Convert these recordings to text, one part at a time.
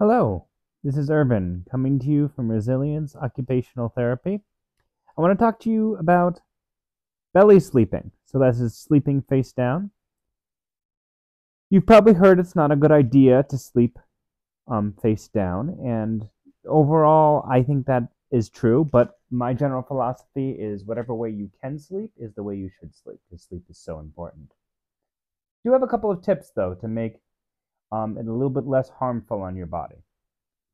Hello, this is Irvin coming to you from Resilience Occupational Therapy. I want to talk to you about belly sleeping. So, that is sleeping face down. You've probably heard it's not a good idea to sleep um, face down, and overall, I think that is true, but my general philosophy is whatever way you can sleep is the way you should sleep, because sleep is so important. I do have a couple of tips, though, to make um, and a little bit less harmful on your body.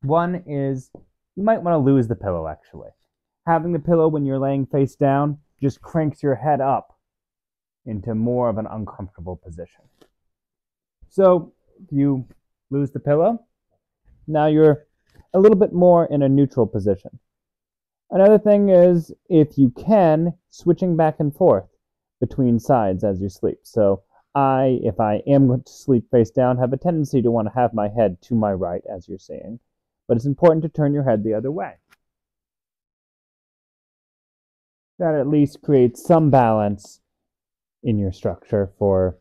One is you might want to lose the pillow actually. Having the pillow when you're laying face down just cranks your head up into more of an uncomfortable position. So if you lose the pillow, now you're a little bit more in a neutral position. Another thing is if you can, switching back and forth between sides as you sleep. So I, if I am going to sleep face down, have a tendency to want to have my head to my right, as you're seeing. But it's important to turn your head the other way. That at least creates some balance in your structure for,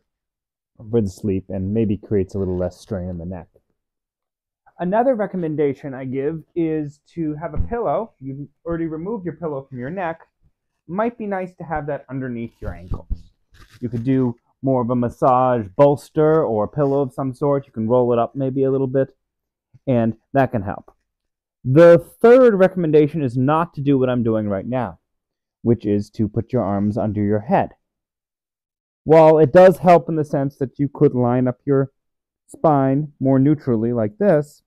for the sleep and maybe creates a little less strain in the neck. Another recommendation I give is to have a pillow. You've already removed your pillow from your neck. Might be nice to have that underneath your ankles. You could do more of a massage bolster or pillow of some sort. You can roll it up maybe a little bit, and that can help. The third recommendation is not to do what I'm doing right now, which is to put your arms under your head. While it does help in the sense that you could line up your spine more neutrally like this,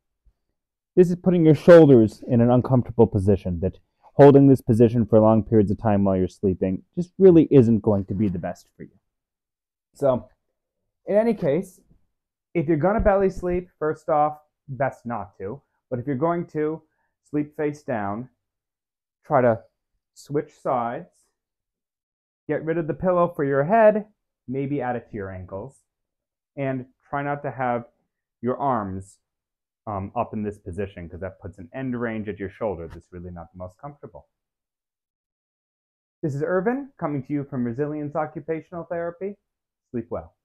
this is putting your shoulders in an uncomfortable position that holding this position for long periods of time while you're sleeping just really isn't going to be the best for you. So, in any case, if you're to belly sleep, first off, best not to. But if you're going to sleep face down, try to switch sides, get rid of the pillow for your head, maybe add it to your ankles, and try not to have your arms um, up in this position because that puts an end range at your shoulder that's really not the most comfortable. This is Irvin coming to you from Resilience Occupational Therapy. Sleep well.